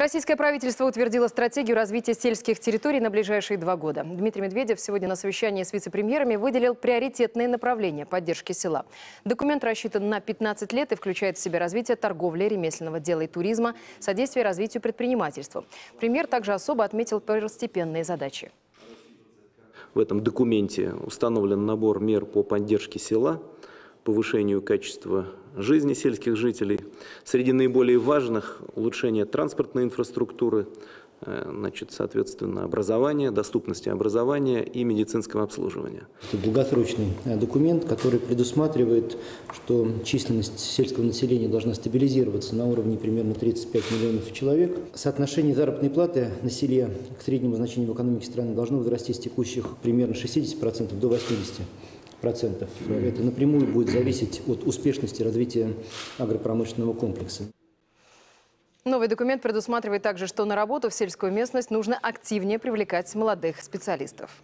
Российское правительство утвердило стратегию развития сельских территорий на ближайшие два года. Дмитрий Медведев сегодня на совещании с вице-премьерами выделил приоритетные направления поддержки села. Документ рассчитан на 15 лет и включает в себя развитие торговли, ремесленного дела и туризма, содействие развитию предпринимательства. Премьер также особо отметил первостепенные задачи. В этом документе установлен набор мер по поддержке села, повышению качества жизни сельских жителей. Среди наиболее важных – улучшение транспортной инфраструктуры, э, значит, соответственно, образования, доступности образования и медицинского обслуживания. Это долгосрочный э, документ, который предусматривает, что численность сельского населения должна стабилизироваться на уровне примерно 35 миллионов человек. Соотношение заработной платы на селе к среднему значению в экономике страны должно возрасти с текущих примерно 60% до 80% процентов. Это напрямую будет зависеть от успешности развития агропромышленного комплекса. Новый документ предусматривает также, что на работу в сельскую местность нужно активнее привлекать молодых специалистов.